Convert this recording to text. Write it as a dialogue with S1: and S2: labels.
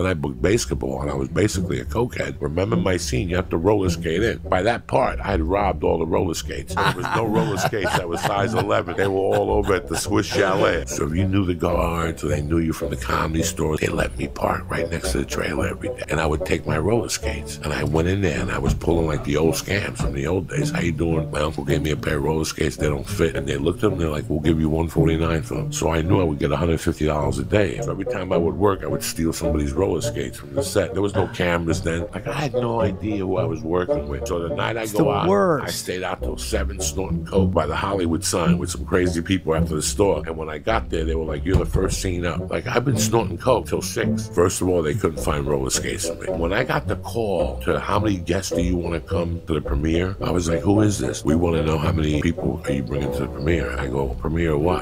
S1: Then I booked basketball, and I was basically a cokehead. Remember my scene? You have to roller skate in. By that part, I had robbed all the roller skates. There was no roller skates that was size 11. They were all over at the Swiss Chalet. So if you knew the guards or they knew you from the comedy store, they let me park right next to the trailer every day. And I would take my roller skates. And I went in there and I was pulling like the old scams from the old days. How you doing? My uncle gave me a pair of roller skates. They don't fit. And they looked at them. They're like, we'll give you 149 for them. So I knew I would get $150 a day. So every time I would work, I would steal somebody's roller skates from the set. There was no cameras then. Like I had no idea who I was working with. So the night I
S2: It's
S1: go out,
S2: worst.
S1: I stayed out till seven snorting coke by the Hollywood sign with some crazy people after the store. And when I got there, they were like, "You're the first scene up." Like I've been snorting coke till six. First of all, they couldn't find roller skates for me. When I got the call to how many guests do you want to come to the premiere, I was like, "Who is this? We want to know how many people are you bringing to the premiere." I go, "Premiere what?"